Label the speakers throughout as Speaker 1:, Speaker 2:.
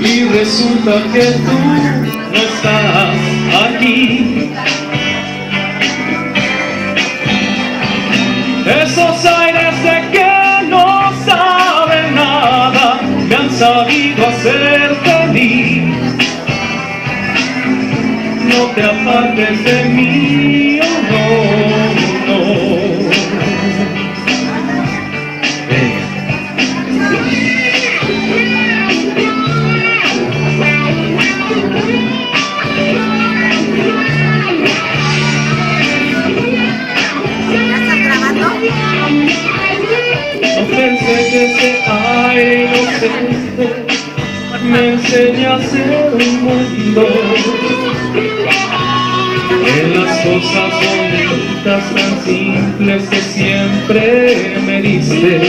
Speaker 1: y resulta que tú no estás aquí. Esos aires de que no saben nada me han sabido hacer feliz. No te apartes de mí, oh no, que ese inocente me enseña a ser un mundo en las cosas bonitas tan simples que siempre me diste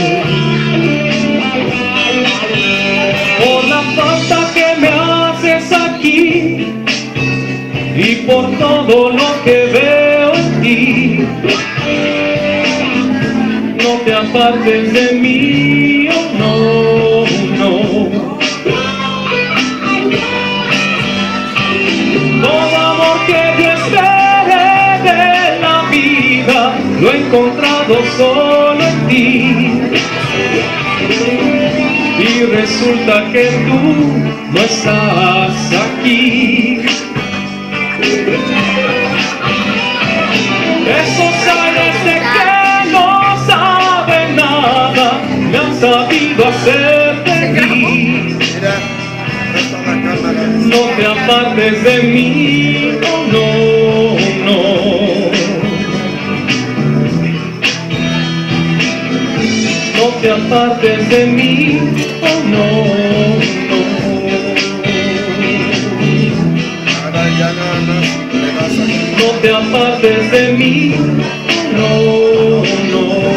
Speaker 1: por la falta que me haces aquí y por todo lo que veo en ti apartes de mí, oh no, no. Todo amor que yo de la vida, lo he encontrado solo en ti. Y resulta que tú no estás aquí. Sabido hacer feliz.
Speaker 2: Mira, presta la cámara.
Speaker 1: No te apartes de mí, oh no, no. No te apartes de mí, oh no, no. No te apartes de mí, oh no.